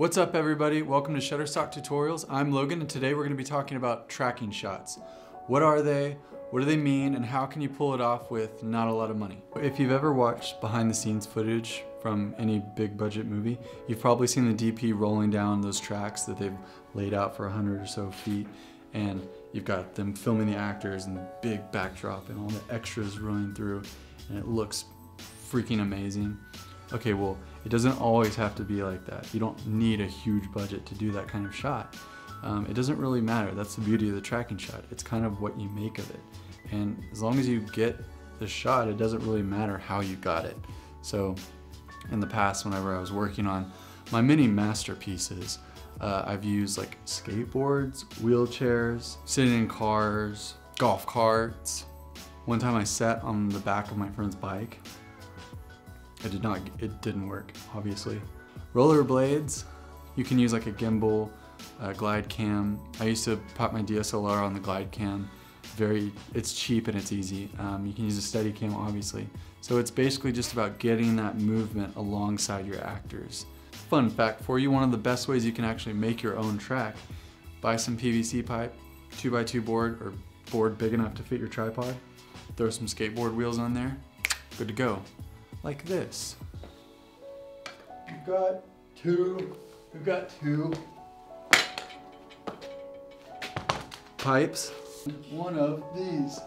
What's up everybody? Welcome to Shutterstock Tutorials. I'm Logan and today we're going to be talking about tracking shots. What are they? What do they mean? And how can you pull it off with not a lot of money? If you've ever watched behind the scenes footage from any big budget movie, you've probably seen the DP rolling down those tracks that they've laid out for 100 or so feet and you've got them filming the actors and the big backdrop and all the extras running through and it looks freaking amazing. Okay, well, it doesn't always have to be like that. You don't need a huge budget to do that kind of shot. Um, it doesn't really matter. That's the beauty of the tracking shot. It's kind of what you make of it. And as long as you get the shot, it doesn't really matter how you got it. So in the past, whenever I was working on my mini masterpieces, uh, I've used like skateboards, wheelchairs, sitting in cars, golf carts. One time I sat on the back of my friend's bike it did not, it didn't work, obviously. Rollerblades, you can use like a gimbal, a glide cam. I used to pop my DSLR on the glide cam. Very, it's cheap and it's easy. Um, you can use a steady cam, obviously. So it's basically just about getting that movement alongside your actors. Fun fact for you, one of the best ways you can actually make your own track, buy some PVC pipe, 2x2 board, or board big enough to fit your tripod, throw some skateboard wheels on there, good to go like this. We've got two, we've got two pipes, one of these.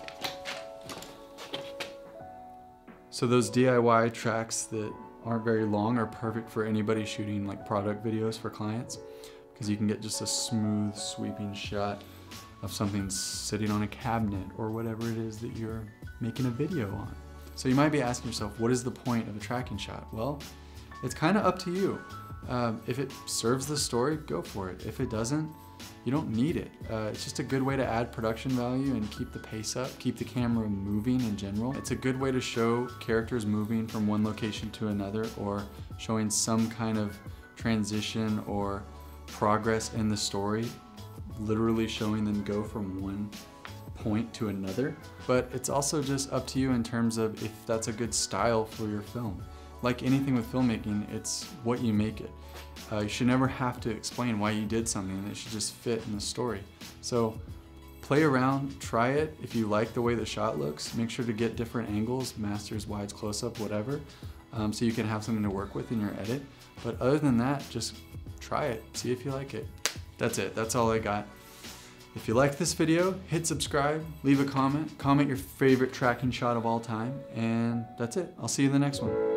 So those DIY tracks that aren't very long are perfect for anybody shooting like product videos for clients because you can get just a smooth sweeping shot of something sitting on a cabinet or whatever it is that you're making a video on. So you might be asking yourself, what is the point of a tracking shot? Well, it's kind of up to you. Um, if it serves the story, go for it. If it doesn't, you don't need it. Uh, it's just a good way to add production value and keep the pace up, keep the camera moving in general. It's a good way to show characters moving from one location to another or showing some kind of transition or progress in the story, literally showing them go from one point to another, but it's also just up to you in terms of if that's a good style for your film. Like anything with filmmaking, it's what you make it. Uh, you should never have to explain why you did something, it should just fit in the story. So play around, try it. If you like the way the shot looks, make sure to get different angles, masters, wides, close-up, whatever, um, so you can have something to work with in your edit. But other than that, just try it, see if you like it. That's it, that's all I got. If you liked this video, hit subscribe, leave a comment, comment your favorite tracking shot of all time, and that's it. I'll see you in the next one.